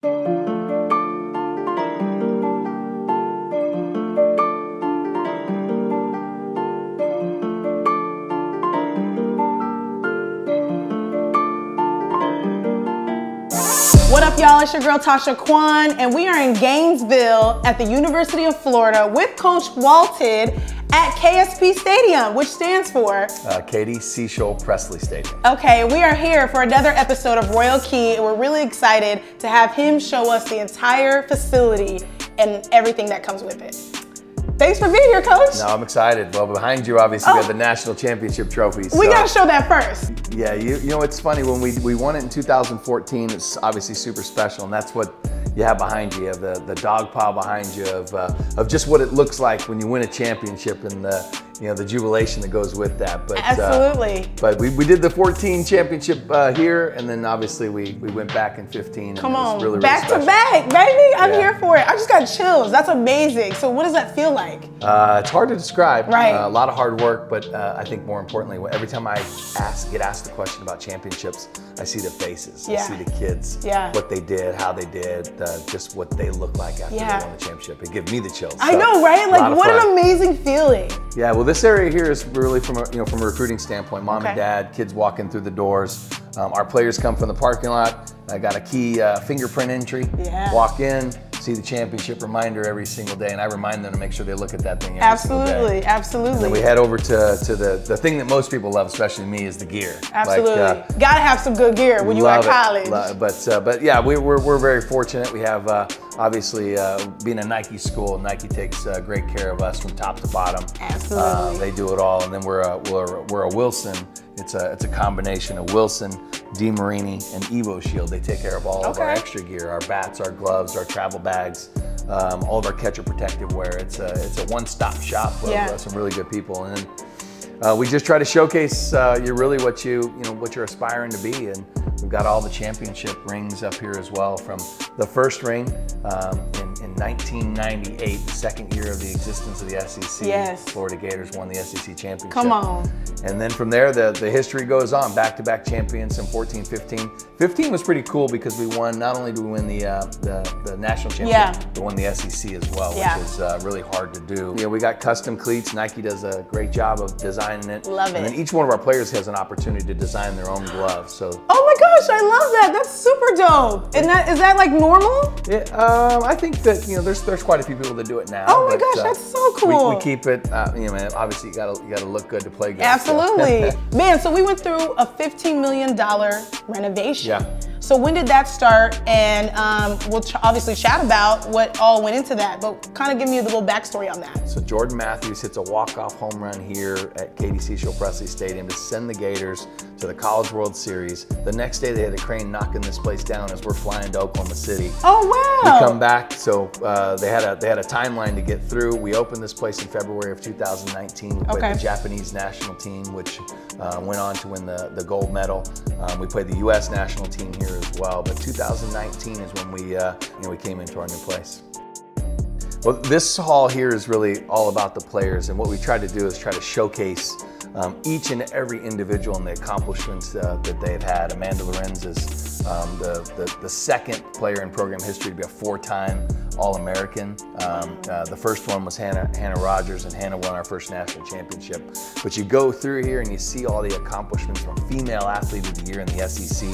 What up, y'all? It's your girl Tasha Kwan, and we are in Gainesville at the University of Florida with Coach Walton at KSP Stadium, which stands for uh, Katie Seashole Pressly Stadium. Okay, we are here for another episode of Royal Key, and we're really excited to have him show us the entire facility and everything that comes with it. Thanks for being here, Coach. No, I'm excited. Well, behind you, obviously, Oh. we have oh. the national championship trophies. We so- gotta show that first. Yeah, you, you know, it's funny when we, we won it in 2014, it's obviously super special, and that's what you have behind you. You have the, the dog pile behind you of, uh, of just what it looks like when you win a championship and the, you know, the jubilation that goes with that. But, uh, Absolutely. but we, we did the 14 championship uh, here, and then obviously we, we went back in 15. Come on, really, really back to back, baby. I'm Yeah. here for it. I just got chills. That's amazing. So, what does that feel like? Uh, it's hard to describe. Right. Uh, a lot of hard work, but uh, I think more importantly, every time I ask, get asked the question about championships, I see the faces. Yeah. I see the kids. Yeah. What they did, how they did, uh, just what they look like after Yeah. they won the championship. It gives me the chills. I know, right? Like, what fun. an amazing feeling. Yeah, well, this area here is really from a you know from a recruiting standpoint. Mom Okay. and dad, kids walking through the doors. Um, our players come from the parking lot. I got a key uh, fingerprint entry. Yeah. Walk in, see the championship reminder every single day, and I remind them to make sure they look at that thing every single day. Absolutely, absolutely. We head over to, to the, the thing that most people love, especially me, is the gear. Absolutely. Like, uh, Gotta have some good gear when you're at love it. college. But uh, but yeah, we, we're, we're very fortunate. We have uh, obviously uh, being a Nike school, Nike takes uh, great care of us from top to bottom. Absolutely. Uh, they do it all, and then we're a, we're, we're a Wilson. It's a it's a combination of Wilson, DeMarini, and EvoShield. They take care of all of our extra gear, our bats, our gloves, our travel bags. Um, all of our catcher protective wear. It's a it's a one-stop shop of Yeah. some really good people, and then uh, we just try to showcase uh, you really what you you know what you're aspiring to be, and we've got all the championship rings up here as well. From the first ring um, 1998, the second year of the existence of the SEC, Yes. Florida Gators won the SEC championship. Come on. And then from there, the, the history goes on. Back-to-back champions in 14, 15. 15 was pretty cool because we won. Not only did we win the uh, the, the national championship, Yeah. we won the SEC as well, Yeah. which is uh, really hard to do. You know, we got custom cleats. Nike does a great job of designing it. Love And it. then each one of our players has an opportunity to design their own gloves. So Oh my gosh, I love that. That's super dope. And that is that like normal? Yeah, um, I think that you know there's there's quite a few people that do it now. Oh my but, gosh, uh, that's so cool. We, keep it. Uh, you know, man, obviously you gotta you gotta look good to play good. so. Absolutely. Man, so we went through a $15 million renovation. Yeah. So when did that start? And um, we'll ch- obviously chat about what all went into that, but kind of give me a little backstory on that. So Jordan Matthews hits a walk-off home run here at Katie Seashole Pressly Stadium to send the Gators to the College World Series. The next day they had a crane knocking this place down as we're flying to Oklahoma City. Oh wow! We come back, so uh, they had a they had a timeline to get through. We opened this place in February of 2019. We played Okay. the Japanese national team, which uh, went on to win the, the gold medal. Um, we played the U.S. national team here as well. But 2019 is when we uh, you know we came into our new place. Well, this hall here is really all about the players, and what we try to do is try to showcase um, each and every individual and the accomplishments uh, that they've had. Amanda Lorenz is um, the, the, the second player in program history to be a four-time All-American. Um, uh, the first one was Hannah, Hannah Rogers, and Hannah won our first national championship. But you go through here and you see all the accomplishments from Female Athlete of the Year in the SEC,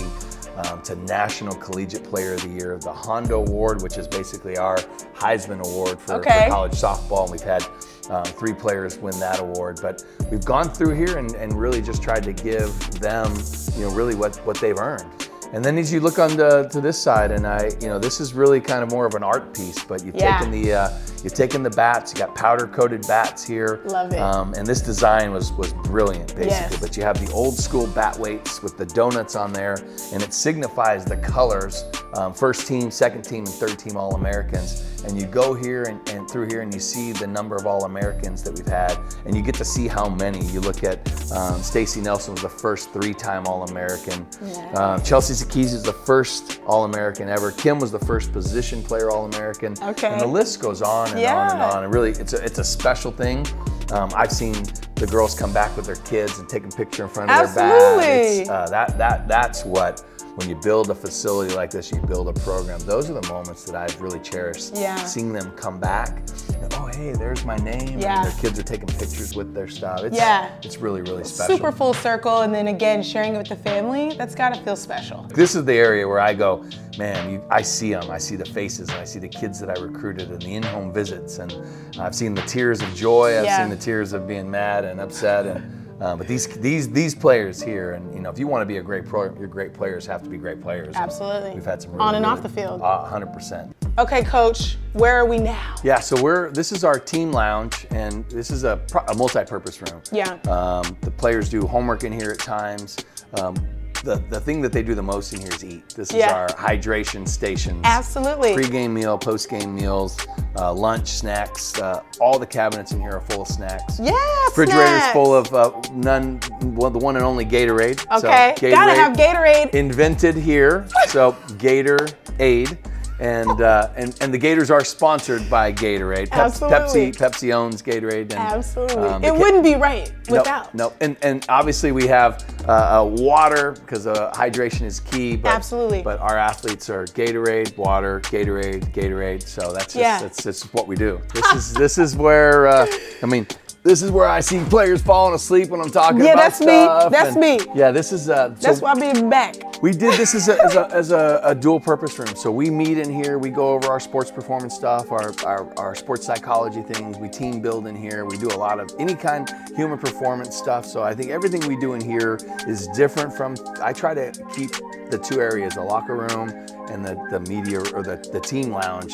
um, to National Collegiate Player of the Year, the Honda Award, which is basically our Heisman Award for, for college softball. And we've had um, three players win that award. But we've gone through here and, and really just tried to give them, you know, really what, what they've earned. And then as you look on the, to this side, and I, you know, this is really kind of more of an art piece, but you've Yeah. taken the, uh, you've taken the bats, you got powder coated bats here. Love it. Um, and this design was was brilliant, basically. Yes. But you have the old school bat weights with the donuts on there, and it signifies the colors, um, first team, second team, and third team All Americans. And you go here and, and through here, and you see the number of All Americans that we've had, and you get to see how many. You look at um, Stacey Nelson was the first three-time All American. Uh, Chelsea Zakizi is the first All American ever. Kim was the first position player All American. Okay. And the list goes on and on and on. And really, it's a it's a special thing. Um, I've seen the girls come back with their kids and take a picture in front of their bat. Absolutely. Uh, that that that's what when you build a facility like this, you build a program. Those are the moments that I've really cherished. Yeah. Seeing them come back. and, oh, hey, there's my name. Yeah. And their kids are taking pictures with their stuff. It's, Yeah. It's really, really special. Super full circle, and then again, sharing it with the family, that's gotta feel special. This is the area where I go, man, you, I see them. I see the faces and I see the kids that I recruited and the in-home visits. And I've seen the tears of joy. I've Yeah. seen the tears of being mad and upset. And uh, but these these these players here, and you know, if you want to be a great pro, your great players have to be great players. And Absolutely. We've had some really, On and really- off the field. Uh, 100%. Okay, coach, where are we now? Yeah, so we're this is our team lounge, and this is a, a multi-purpose room. Yeah. Um, the players do homework in here at times. Um, the, the thing that they do the most in here is eat. This is Yeah. our hydration stations. Absolutely. Pre-game meal, post-game meals, uh, lunch, snacks. Uh, all the cabinets in here are full of snacks. Yeah, Refrigerators snacks. full of uh, none, well, the one and only Gatorade. So Okay, gotta have Gatorade. invented here. So Gator Aid. And, uh, and and the Gators are sponsored by Gatorade. Pep- Absolutely. Pepsi Pepsi owns Gatorade. And, Absolutely. um, it Ga- wouldn't be right without. No, and and obviously we have uh, uh, water because uh, hydration is key. But, Absolutely. But our athletes are Gatorade, water, Gatorade, Gatorade. So that's just Yeah. that's, that's what we do. This is this is where uh, I mean. This is where I see players falling asleep when I'm talking Yeah, about that's me. That's and- me. Yeah, this is uh, so That's why I'm being back. we did this as a, as a, as a, a dual purpose room. So we meet in here, we go over our sports performance stuff, our, our, our sports psychology things, we team build in here, we do a lot of any kind human performance stuff. So I think everything we do in here is different from, I try to keep the two areas, the locker room and the, the media or the, the team lounge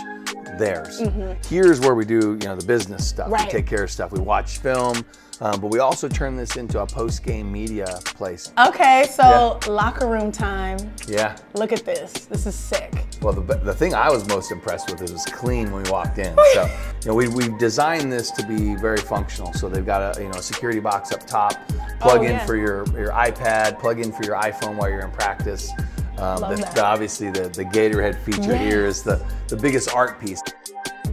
theirs. Here's where we do, you know, the business stuff. Right. We take care of stuff. We watch film, um, but we also turn this into a post-game media place. Okay, so locker room time. Yeah. Look at this. This is sick. Well, the, the thing I was most impressed with is it was clean when we walked in. So, you know, we, we designed this to be very functional. So they've got a, you know, a security box up top, plug Oh, in yeah. for your, your iPad, plug in for your iPhone while you're in practice. Um, the, the- obviously, the, the Gatorhead feature here is the, the biggest art piece.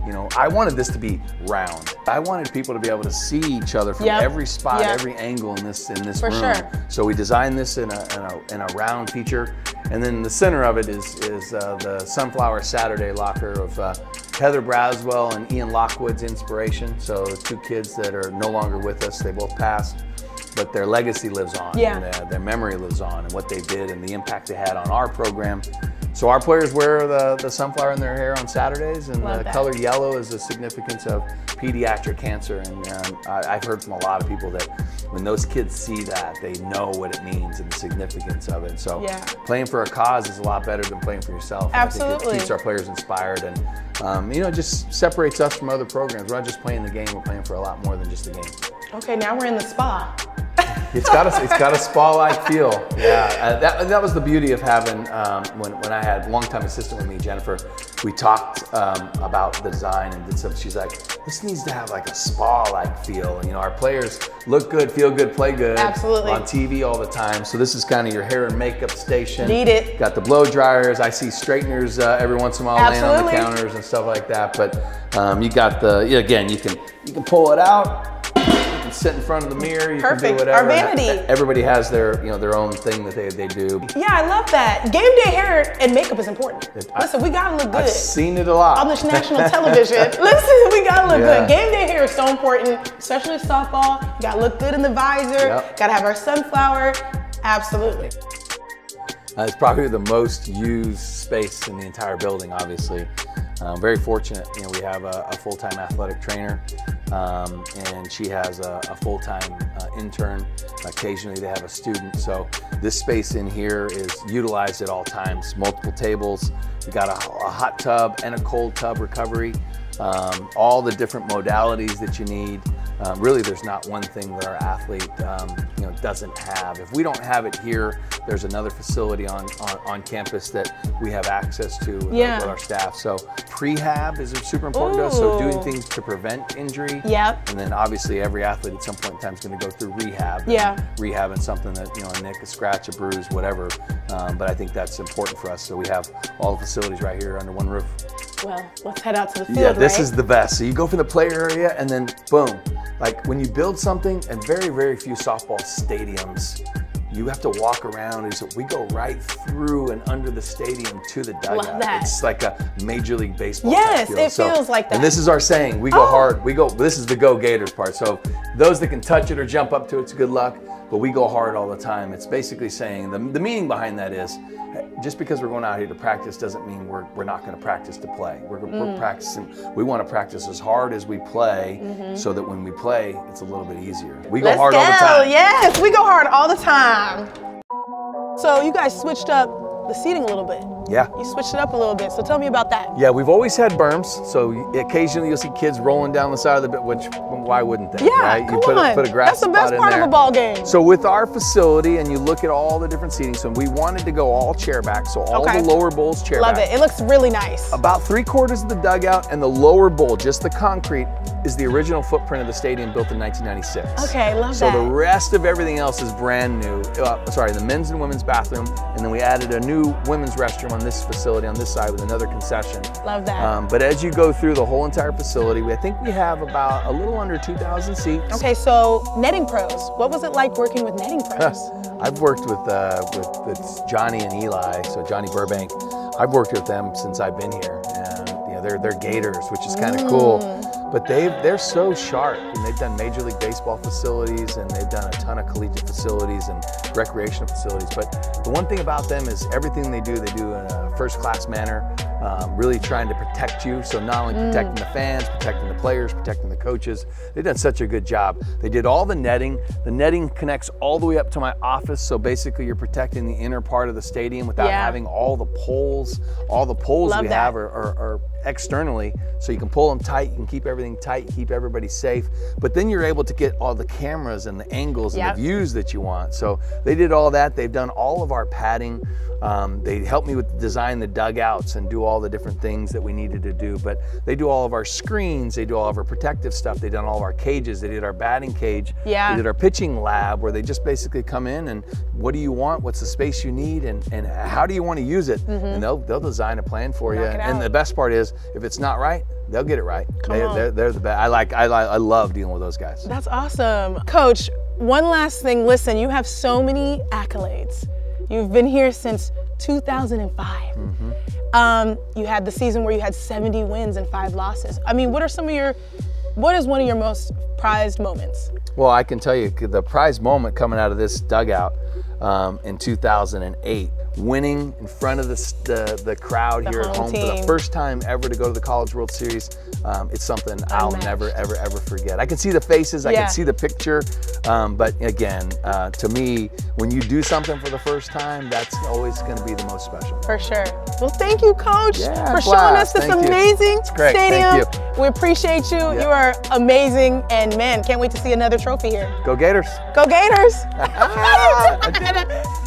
You know, I wanted this to be round. I wanted people to be able to see each other from Yep. every spot, Yep. every angle in this in this For room. sure. So we designed this in a, in a, in a round feature. And then the center of it is, is uh, the Sunflower Saturday locker of uh, Heather Braswell and Ian Lockwood's inspiration. So two kids that are no longer with us, they both passed, but their legacy lives on. Yeah. And their, their memory lives on and what they did and the impact they had on our program. So our players wear the, the sunflower in their hair on Saturdays and Love the that. color yellow is the significance of pediatric cancer. And um, I, I've heard from a lot of people that when those kids see that, they know what it means and the significance of it. So Yeah. playing for a cause is a lot better than playing for yourself. And I think Absolutely. it keeps our players inspired and um, you know just separates us from other programs. We're not just playing the game; we're playing for a lot more than just the game. Okay, now we're in the spa. It's got a, it's got a spa-like feel. Yeah, uh, that, that was the beauty of having um, when, when I had longtime assistant with me, Jennifer. We talked um, about the design and did some. She's like, this needs to have like a spa-like feel. And, you know, our players look good, feel good, play good. Absolutely. On TV all the time. So this is kind of your hair and makeup station. Need it. Got the blow dryers. I see straighteners uh, every once in a while laying on the counters and stuff like that. But um, you got the again, you can you can pull it out. Sit in front of the mirror. You Perfect. can do Our whatever. vanity. Everybody has their you know their own thing that they, they do. Yeah, I love that. Game day hair and makeup is important. I- Listen, we gotta look good. I've seen it a lot. on this national television. Listen, we gotta look Yeah. good. Game day hair is so important, especially softball. You gotta look good in the visor. Yep. Gotta have our sunflower. Absolutely. Uh, it's probably the most used space in the entire building, obviously. Um, very fortunate, you know, we have a, a full-time athletic trainer, um, and she has a, a full-time uh, intern. Occasionally, they have a student. So this space in here is utilized at all times. Multiple tables. We got a, a hot tub and a cold tub recovery. Um, all the different modalities that you need. Um, really, there's not one thing that our athlete um, you know doesn't have. If we don't have it here, there's another facility on on, on campus that we have access to with, Yeah. our, with our staff. So prehab is super important to us. So doing things to prevent injury. Yep. And then obviously every athlete at some point in time is going to go through rehab. Yeah. Rehabbing something that you know a nick, a scratch, a bruise, whatever. Um, but I think that's important for us. So we have all the facilities right here under one roof. Well, let's head out to the field. Yeah, this right? is the best. So you go from the play area and then boom. Like when you build something, and very, very few softball stadiums you have to walk around. Is we go right through and under the stadium to the dugout. Love that. It's like a Major League Baseball. Yes, it feel. feels like that. And this is our saying: we go Oh. hard. We go. This is the go Gators part. So those that can touch it or jump up to it's good luck. But we go hard all the time. It's basically saying the, the meaning behind that is just because we're going out here to practice doesn't mean we're, we're not going to practice to play. We're, Mm. we're practicing. We want to practice as hard as we play Mm-hmm. so that when we play, it's a little bit easier. We go Let's hard go. all the time. Yes, we go hard all the time. So you guys switched up the seating a little bit. Yeah. You switched it up a little bit. So tell me about that. Yeah, we've always had berms, so occasionally you'll see kids rolling down the side of the bit, which why wouldn't they? Yeah, right? come you put on. A, put a grass That's the best part of a ball game. So with our facility, and you look at all the different seating, so we wanted to go all chair back, so all Okay. the lower bowls chair Love back. it. It looks really nice. About three quarters of the dugout and the lower bowl, just the concrete, is the original footprint of the stadium built in 1996. Okay, love so that. the rest of everything else is brand new. Uh, sorry, the men's and women's bathroom, and then we added a new women's restroom on this facility on this side with another concession. Love that. Um, but as you go through the whole entire facility, we, I think we have about a little under 2,000 seats. okay, so netting pros. What was it like working with netting pros? Yes. I've worked with, uh, with with Johnny and Eli, so Johnny Burbank. I've worked with them since I've been here, and you know they're they're Gators, which is kind of Mm. cool. But they they're so sharp, and they've done Major League Baseball facilities, and they've done a ton of collegiate facilities and recreational facilities. But the one thing about them is everything they do, they do in a first class manner, um, really trying to protect you. So not only Mm. protecting the fans, protecting the players, protecting the coaches. They've done such a good job. They did all the netting. The netting connects all the way up to my office. So basically, you're protecting the inner part of the stadium without Yeah. having all the poles. All the poles Love we that. have are, are, are externally, so you can pull them tight. You can keep everything tight, keep everybody safe. But then you're able to get all the cameras and the angles Yep. and the views that you want. So they did all that. They've done all of our padding. Um, they helped me with design the dugouts and do all the different things that we needed to do. But they do all of our screens. They do all of our protective stuff. They've done all of our cages. They did our batting cage. Yeah. They did our pitching lab where they just basically come in and what do you want? What's the space you need? And, and how do you want to use it? And they'll, they'll design a plan for you. Knock it And the best part is if it's not right, they'll get it right. Come they, on. They're, they're the best. I like, I, like- I love dealing with those guys. That's awesome. Coach, one last thing. Listen, you have so many accolades. You've been here since 2005. Mm-hmm. Um, you had the season where you had 70 wins and five losses. I mean, what are some of your, what is one of your most prized moments? Well, I can tell you the prize moment coming out of this dugout um, in 2008, winning in front of the, the, the crowd The here at home home for the first time ever to go to the College World Series. Um, it's something I'll never, ever, ever forget. I can see the faces, I can see the picture, um, but again, uh, to me, when you do something for the first time, that's always going to be the most special. For sure. Well, thank you, Coach, Yeah, for showing us this Thank amazing stadium. Thank We appreciate you. Yeah. You are amazing, and man, can't wait to see another trophy here. Go Gators! Go Gators! Ah, it.